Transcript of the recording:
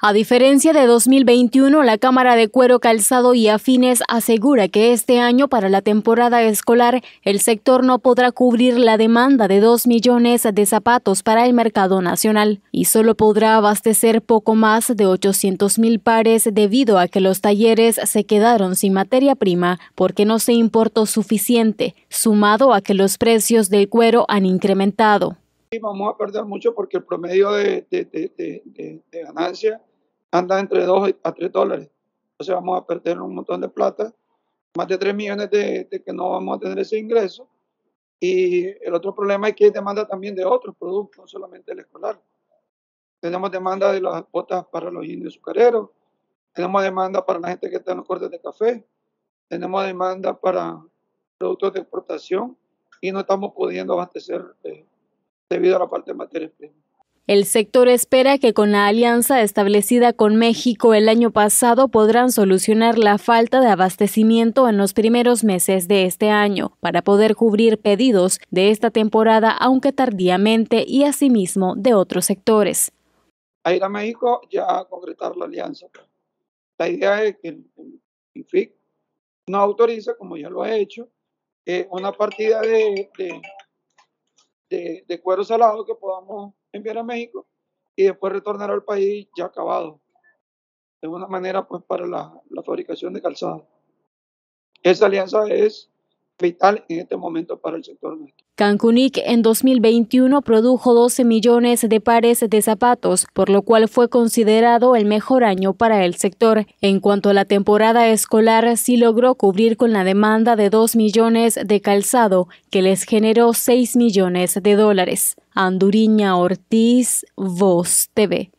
A diferencia de 2021, la Cámara de Cuero Calzado y Afines asegura que este año para la temporada escolar el sector no podrá cubrir la demanda de 2 millones de zapatos para el mercado nacional y solo podrá abastecer poco más de 800 mil pares debido a que los talleres se quedaron sin materia prima porque no se importó suficiente, sumado a que los precios del cuero han incrementado. Vamos a perder mucho porque el promedio de, de ganancia anda entre 2 a 3 dólares. Entonces vamos a perder un montón de plata, más de 3 millones de, que no vamos a tener ese ingreso. Y el otro problema es que hay demanda también de otros productos, no solamente el escolar. Tenemos demanda de las botas para los indios azucareros, tenemos demanda para la gente que está en los cortes de café, tenemos demanda para productos de exportación y no estamos pudiendo abastecer eh, debido a la parte de materias primas. El sector espera que con la alianza establecida con México el año pasado podrán solucionar la falta de abastecimiento en los primeros meses de este año para poder cubrir pedidos de esta temporada, aunque tardíamente, y asimismo de otros sectores. A ir a México ya a concretar la alianza. La idea es que el FIC no autoriza, como ya lo ha hecho, eh, una partida de, de, de cuero salado que podamos enviar a México y después retornar al país ya acabado. De una manera, pues, para la, la fabricación de calzado. Esa alianza es vital en este momento para el sector nuestro. Cancunic en 2021 produjo 12 millones de pares de zapatos, por lo cual fue considerado el mejor año para el sector. En cuanto a la temporada escolar, sí logró cubrir con la demanda de 2 millones de calzado, que les generó 6 millones de dólares. Anduriña Ortiz, Voz TV.